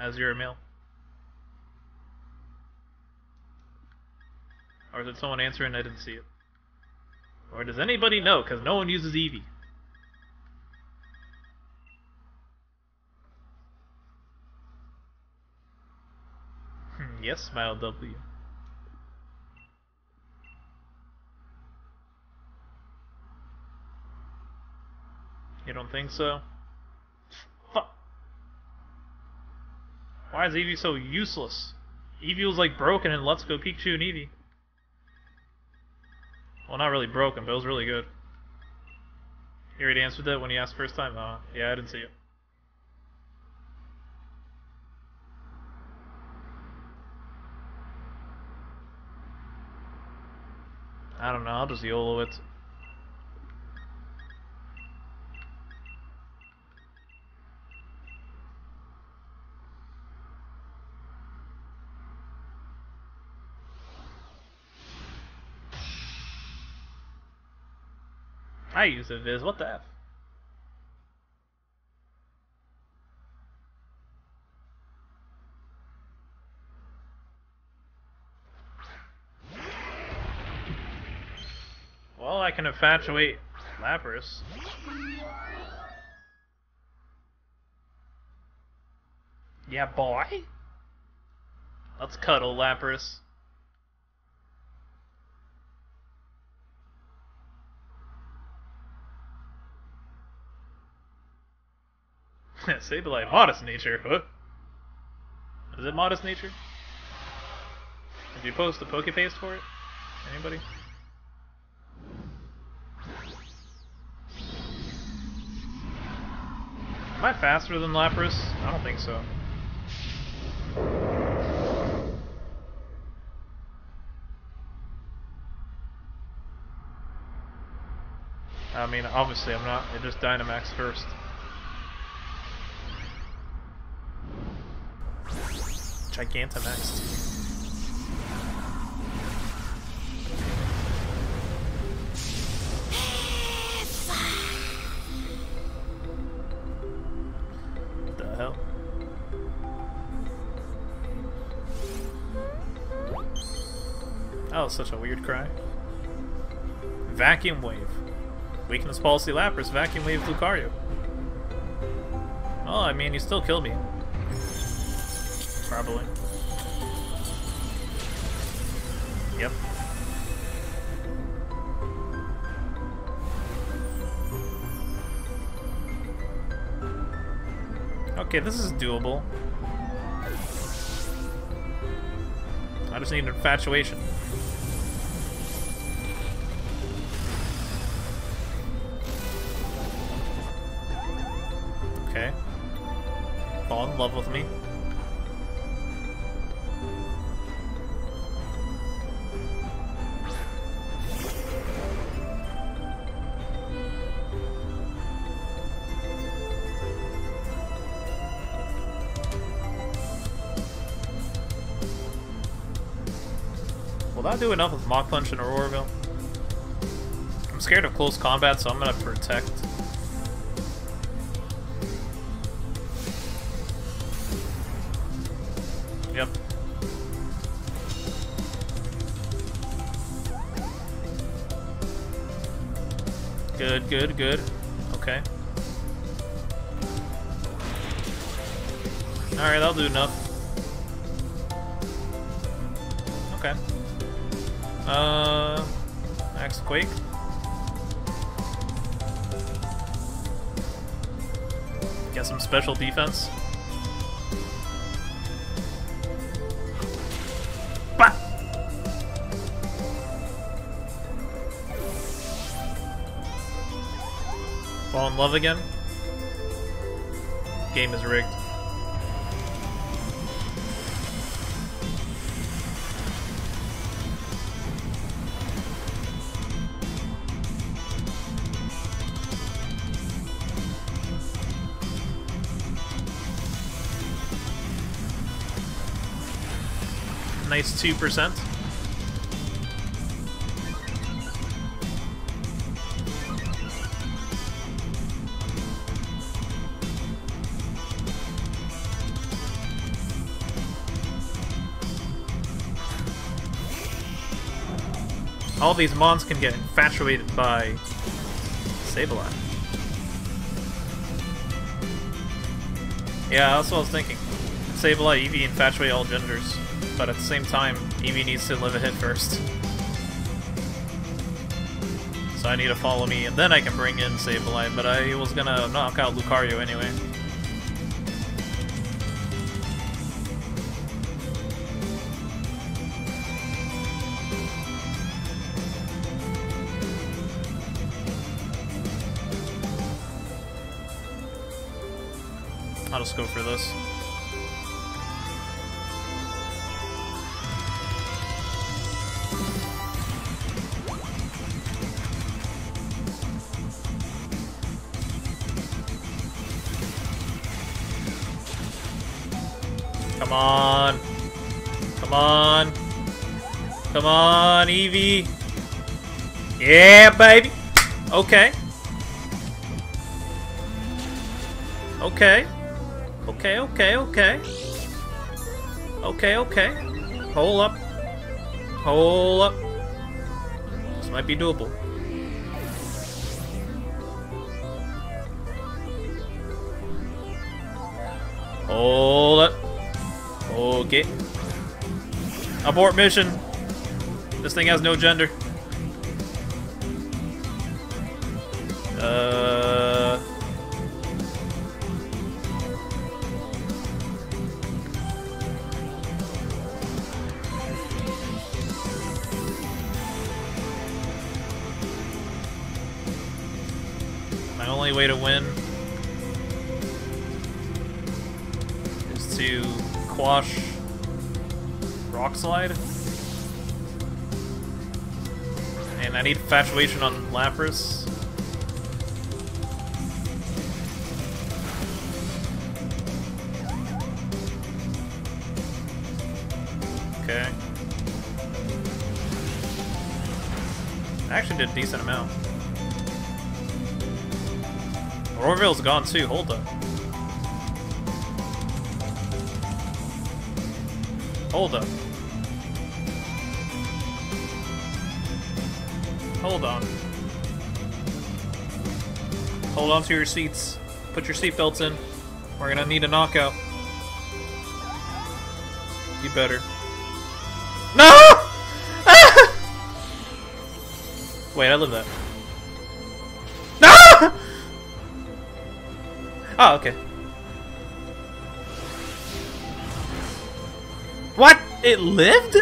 as your email? Or is it someone answering I didn't see it? Or does anybody know? Because no one uses Eevee. Hmm, yes, smile W. You don't think so? Why is Eevee so useless? Eevee was like broken in Let's Go Pikachu and Eevee. Well, not really broken, but it was really good. You already answered that when you asked first time? Oh, yeah, I didn't see it. I don't know, I'll just YOLO it. I use a Viz, what the F? Well, I can infatuate Lapras. Yeah, boy. Let's cuddle, Lapras. Sableye, modest nature. Huh? Is it modest nature? Did you post a Pokepaste for it? Anybody? Am I faster than Lapras? I don't think so. I mean, obviously I'm not. It just Dynamax first. Gigantamax. What the hell? Oh, such a weird cry. Vacuum Wave. Weakness Policy Lapras, Vacuum Wave Lucario. Oh, I mean, you still killed me. Probably. Yep. Okay, this is doable. I just need an infatuation. Okay. Fall in love with me. Will that do enough with Mach Punch and Aurora Veil? I'm scared of close combat, so I'm gonna protect. Yep. Good, good, good. Okay. Alright, that'll do enough. Okay. Uh, Max Quake. Get some special defense. Fall in love again? Game is rigged. nice 2%. All these mons can get infatuated by Sableye. Yeah, that's what I was thinking. Sableye, Eevee infatuate all genders but at the same time, Eevee needs to live a hit first. So I need to follow me, and then I can bring in Sableye, but I was gonna knock out Lucario anyway. I'll just go for this. Come on. Come on. Come on, Eevee. Yeah, baby. Okay. Okay. Okay, okay, okay. Okay, okay. Hold up. Hold up. This might be doable. Up. Okay. Abort mission. This thing has no gender. Uh. My only way to win is to quash Rock Slide. And I need Infatuation on Lapras. Okay. I actually did a decent amount. Aurora Veil's gone too, hold up. Hold up. Hold on. Hold on to your seats. Put your seatbelts in. We're gonna need a knockout. You better. No! Wait, I live that. No! Oh, okay. What? It lived?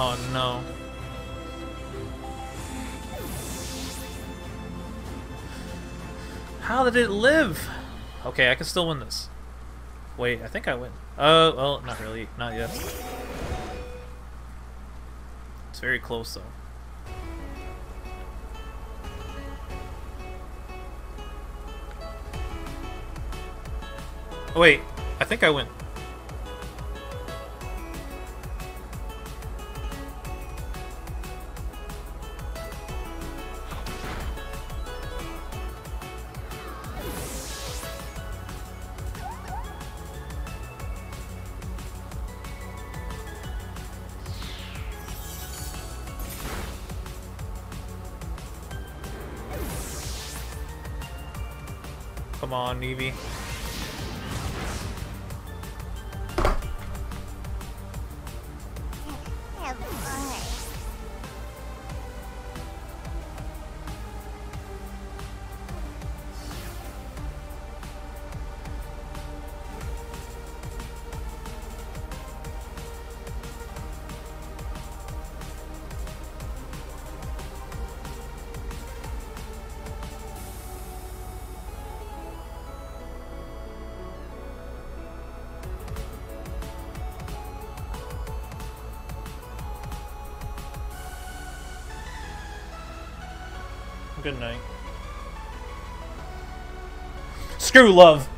Oh no. How did it live? Okay, I can still win this. Wait, I think I win. Oh, uh, well, not really. Not yet. It's very close though. Oh, wait, I think I win. Come on, Eevee. Good night. Screw love.